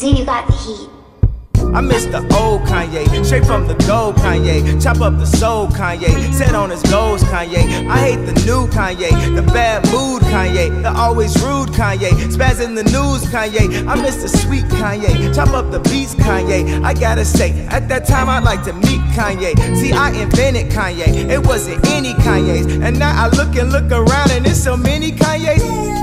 Zine, you got the heat. I miss the old Kanye, straight from the gold Kanye. Chop up the soul Kanye, set on his goals Kanye. I hate the new Kanye, the bad mood Kanye, the always rude Kanye. Spaz in the news Kanye, I miss the sweet Kanye. Chop up the beats Kanye. I gotta say, at that time I'd like to meet Kanye. See, I invented Kanye, it wasn't any Kanye's. And now I look and look around and there's so many Kanye's.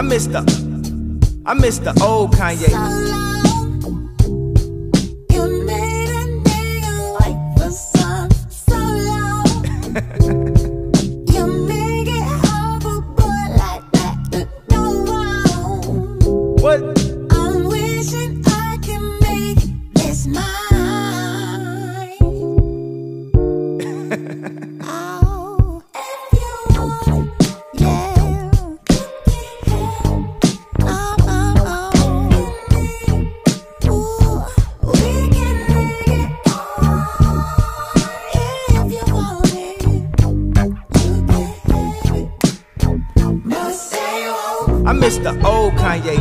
I miss the, I miss the old Kanye. I miss the old Kanye.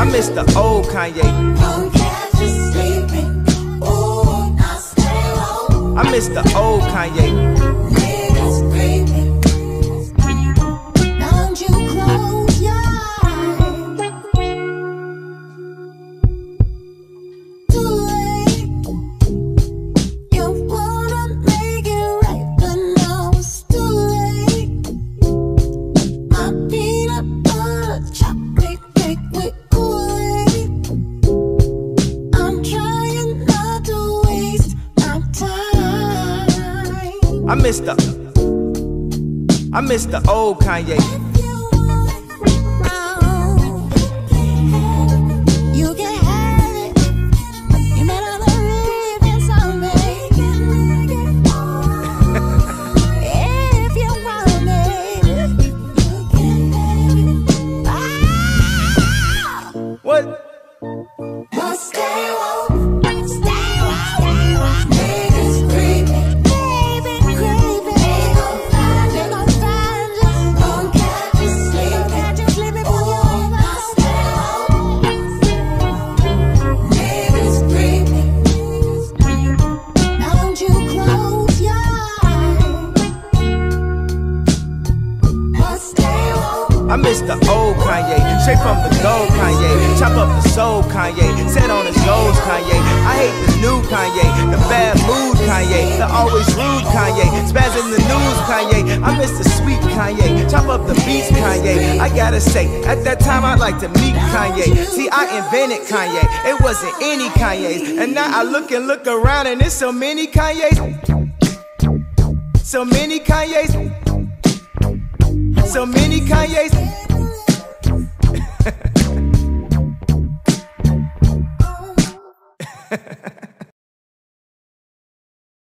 I miss the old Kanye. I miss the old Kanye. I miss the, I miss the old Kanye. You can I miss the old Kanye, straight from the gold Kanye. Chop up the soul Kanye, set on his goals Kanye. I hate the new Kanye, the bad mood Kanye, the always rude Kanye. Spaz in the news Kanye, I miss the sweet Kanye. Chop up the beats Kanye. I gotta say, at that time I'd like to meet Kanye. See, I invented Kanye, it wasn't any Kanye's. And now I look and look around and there's so many Kanye's. So many Kanye's. So many Kanye's.